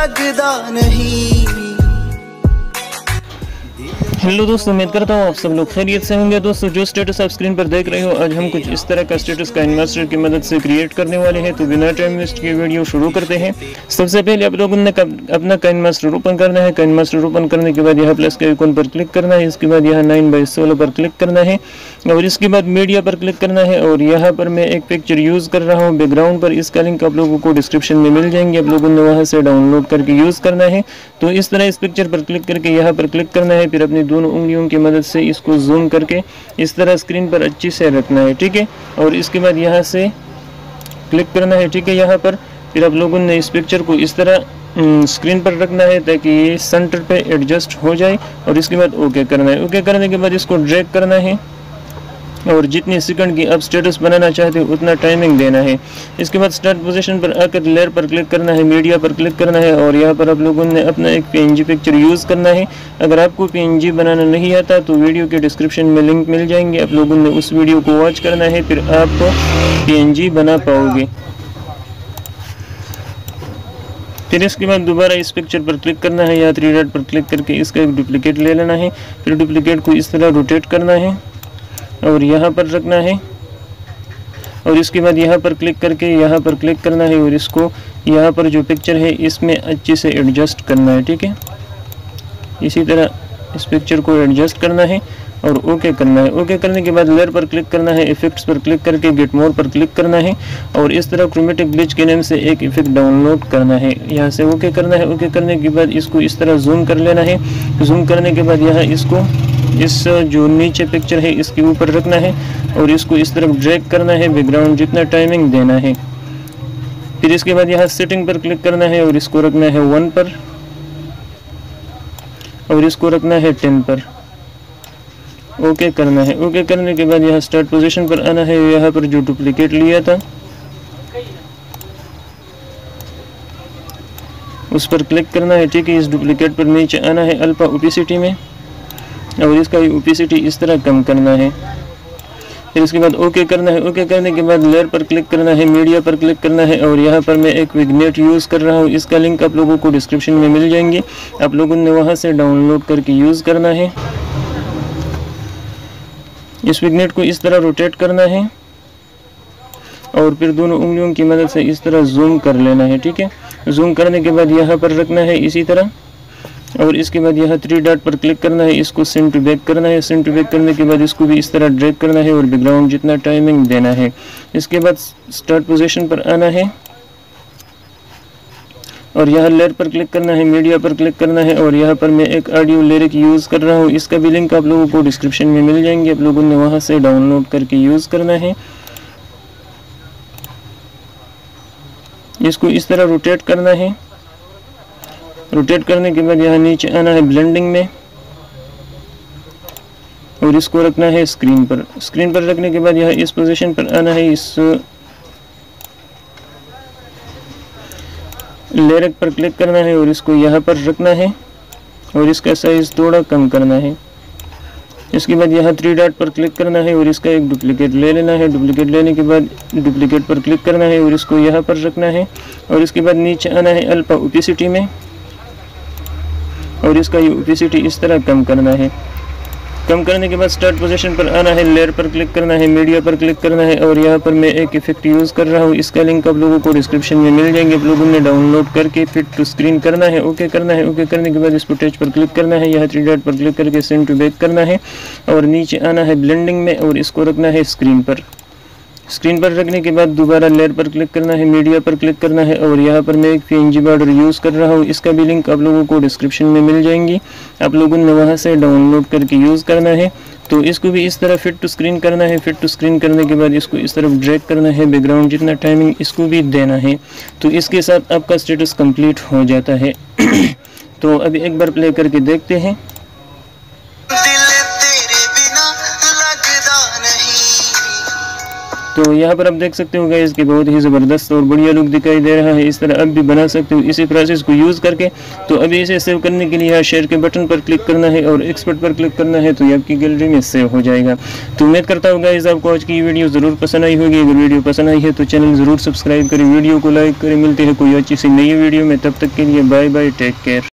लगदा नहीं। हेलो दोस्तों, उम्मीद करता हूँ आप सब लोग खैरियत से होंगे। दोस्तों, जो स्टेटस आप स्क्रीन पर देख रहे हो, आज हम कुछ इस तरह का स्टेटस का इन्वेस्टर की मदद से क्रिएट करने वाले हैं। तो बिना टाइम वेस्ट की वीडियो शुरू करते हैं। सबसे पहले आप लोगों ने अपना का इन्वेस्टर ओपन करना है। का इन्वेस्टर ओपन करने के बाद यहाँ प्लस के आइकन पर क्लिक करना है। इसके बाद यहाँ नाइन बाई सोलह पर क्लिक करना है। और इसके बाद मीडिया पर क्लिक करना है। और यहाँ पर मैं एक पिक्चर यूज़ कर रहा हूँ। बैकग्राउंड पर इसका लिंक आप लोगों को डिस्क्रिप्शन में मिल जाएँगे। आप लोगों ने वहाँ से डाउनलोड करके यूज़ करना है। तो इस तरह इस पिक्चर पर क्लिक करके यहाँ पर क्लिक करना है। फिर अपनी दोनों उंगलियों की मदद से इसको जूम करके इस तरह स्क्रीन पर अच्छे से रखना है, ठीक है? और इसके बाद यहाँ से क्लिक करना है, ठीक है, यहाँ पर। फिर आप लोगों ने इस पिक्चर को इस तरह स्क्रीन पर रखना है ताकि ये सेंटर पे एडजस्ट हो जाए और इसके बाद ओके करना है। ओके करने के बाद इसको ड्रैग करना है। और जितने सेकंड की आप स्टेटस बनाना चाहते हो, उतना टाइमिंग देना है। इसके बाद स्टार्ट पोजीशन पर आकर लेयर पर क्लिक करना है मीडिया पर क्लिक करना है और यहाँ पर आप लोगों ने अपना एक पीएनजी पिक्चर यूज़ करना है। अगर आपको पीएनजी बनाना नहीं आता तो वीडियो के डिस्क्रिप्शन में लिंक मिल जाएँगे। आप लोगों ने उस वीडियो को वॉच करना है, फिर आप पी बना पाओगे। फिर इसके बाद दोबारा इस पिक्चर पर क्लिक करना है या थ्री डॉट पर क्लिक करके इसका एक डुप्लीकेट ले लेना है। फिर डुप्लीकेट को इस तरह रोटेट करना है। और यहाँ पर रखना है। और इसके बाद यहाँ पर क्लिक करके यहाँ पर क्लिक करना है और इसको यहाँ पर जो पिक्चर है, इसमें अच्छे से एडजस्ट करना है, ठीक है? इसी तरह इस पिक्चर को एडजस्ट करना है और ओके करना है। ओके करने के बाद लेयर पर क्लिक करना है इफेक्ट्स पर क्लिक करके गेट मोर पर क्लिक करना है और इस तरह क्रोमेटिक ब्लिच के नेम से एक इफ़ेक्ट डाउनलोड करना है। यहाँ से ओके करना है। ओके करने के बाद इसको इस तरह जूम कर लेना है। जूम करने के बाद यहाँ इसको इस जो नीचे पिक्चर है, इसके ऊपर रखना है और इसको इस तरफ़ ड्रैग करना है बैकग्राउंड जितना टाइमिंग देना है। फिर इसके बाद यहाँ सेटिंग पर क्लिक करना है और इसको रखना है वन पर और इसको रखना है टेन पर। ओके करना है। ओके करने के बाद यहाँ स्टार्ट पोजीशन पर आना है। यहाँ पर जो डुप्लीकेट लिया था, उस पर क्लिक करना है। ठीक है, इस डुप्लीकेट पर नीचे आना है अल्फ़ा ओपिसिटी में। और इसका ओपिसिटी इस तरह कम करना है। फिर उसके बाद ओके करना है। ओके करने के बाद लेयर पर क्लिक करना है मीडिया पर क्लिक करना है और यहाँ पर मैं एक विगनेट यूज़ कर रहा हूँ। इसका लिंक आप लोगों को डिस्क्रिप्शन में मिल जाएँगे। आप लोगों ने वहाँ से डाउनलोड करके यूज़ करना है। इस विगनेट को इस तरह रोटेट करना है और फिर दोनों उंगलियों की मदद से इस तरह जूम कर लेना है, ठीक है? जूम करने के बाद यहाँ पर रखना है इसी तरह। और इसके बाद यहाँ थ्री डॉट पर क्लिक करना है, इसको सेंड टू बैक करना है। सेंड टू बैक करने के बाद इसको भी इस तरह ड्रैग करना है और बैकग्राउंड जितना टाइमिंग देना है। इसके बाद स्टार्ट पोजीशन पर आना है। और यहाँ लेयर पर क्लिक करना है मीडिया पर क्लिक करना है और यहाँ पर मैं एक ऑडियो लिरिक यूज़ कर रहा हूँ। इसका भी लिंक आप लोगों को डिस्क्रिप्शन में मिल जाएँगे। आप लोगों ने वहाँ से डाउनलोड करके यूज़ करना है। इसको इस तरह रोटेट करना है। रोटेट करने के बाद यहाँ नीचे आना है ब्लेंडिंग में। और इसको रखना है स्क्रीन पर। स्क्रीन पर रखने के बाद यहाँ इस पोजीशन पर आना है इस लेरक पर क्लिक करना है और इसको यहाँ पर रखना है। और इसका साइज़ थोड़ा कम करना है। इसके बाद यहाँ थ्री डॉट पर क्लिक करना है और इसका एक डुप्लीकेट ले लेना है। डुप्लीकेट लेने के बाद डुप्लीकेट पर क्लिक करना है और इसको यहाँ पर रखना है। और इसके बाद नीचे आना है अल्पा ओपिसिटी में। और इसका ओपिसिटी इस तरह कम करना है। कम करने के बाद स्टार्ट पोजीशन पर आना है लेयर पर क्लिक करना है मीडिया पर क्लिक करना है और यहाँ पर मैं एक इफ़ेक्ट यूज़ कर रहा हूँ। इसका लिंक आप लोगों को डिस्क्रिप्शन में मिल जाएँगे। आप लोगों ने डाउनलोड करके फिट टू स्क्रीन करना है ओके करना है ओके करने के बाद इस फुटेज पर क्लिक करना है, यहाँ थ्री डॉट पर क्लिक करके सेंड टू बैक करना है और नीचे आना है ब्लेंडिंग में और इसको रखना है स्क्रीन पर। स्क्रीन पर रखने के बाद दोबारा लेयर पर क्लिक करना है, मीडिया पर क्लिक करना है और यहाँ पर मैं एक PNG बॉर्डर यूज़ कर रहा हूँ। इसका भी लिंक आप लोगों को डिस्क्रिप्शन में मिल जाएँगी। आप लोगों ने वहाँ से डाउनलोड करके यूज़ करना है। तो इसको भी इस तरह फिट टू स्क्रीन करना है। फिट टू स्क्रीन करने के बाद इसको इस तरफ़ ड्रैग करना है। बैकग्राउंड जितना टाइमिंग इसको भी देना है। तो इसके साथ आपका स्टेटस कंप्लीट हो जाता है। तो अभी एक बार प्ले करके देखते हैं। तो यहाँ पर आप देख सकते हो गाइस कि बहुत ही ज़बरदस्त और बढ़िया लुक दिखाई दे रहा है। इस तरह अब भी बना सकते हो इसी प्रोसेस को यूज़ करके। तो अभी इसे सेव करने के लिए यहाँ शेयर के बटन पर क्लिक करना है और एक्सपर्ट पर क्लिक करना है तो ये आपकी गैलरी में सेव हो जाएगा। तो उम्मीद करता हूँ गाइस आपको आज की वीडियो ज़रूर पसंद आई होगी। अगर वीडियो पसंद आई है तो चैनल ज़रूर सब्सक्राइब करें वीडियो को लाइक करें। मिलती है कोई अच्छी सी नई वीडियो में। तब तक के लिए बाय बाय टेक केयर